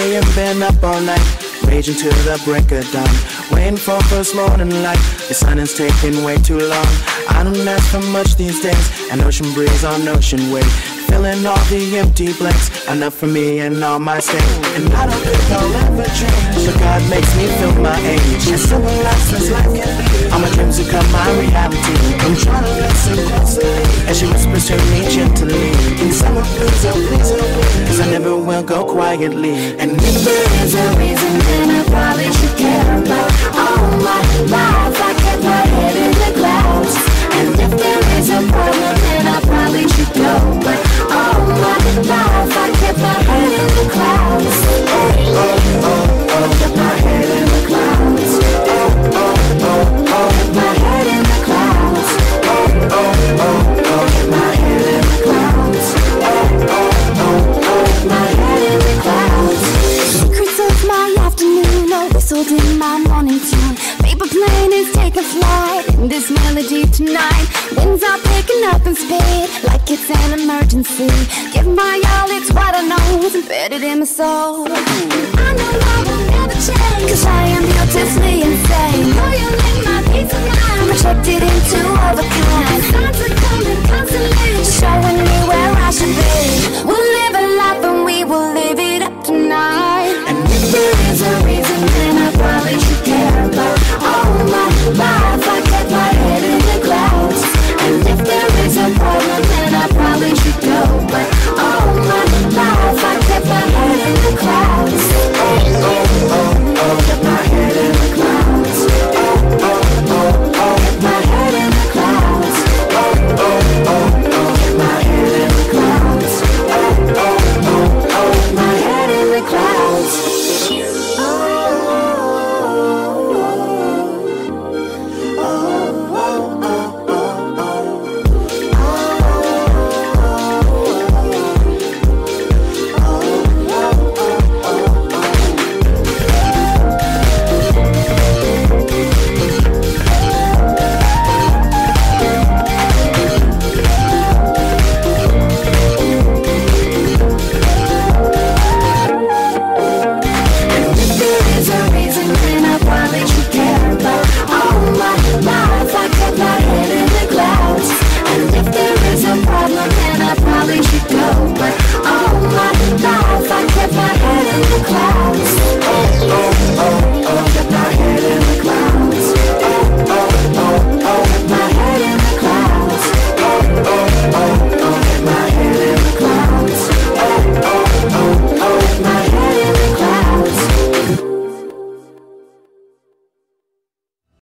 say you've been up all night, raging till the break of dawn. Waiting for first morning light, the sun is taking way too long. I don't ask for much these days, an ocean breeze on ocean wave. Filling all the empty blanks Enough for me and all my stains And I don't think I'll ever change But God makes me feel my age And civilized as life can be All my dreams become my reality will go quietly. And if there is a reason then I probably should care about All my life in my morning tune. Paper plane is taking flight In this melody tonight. Winds are picking up in speed Like it's an emergency. Give my all, it's what I know It's embedded in my soul. I know I will never change Cause I am beautifully insane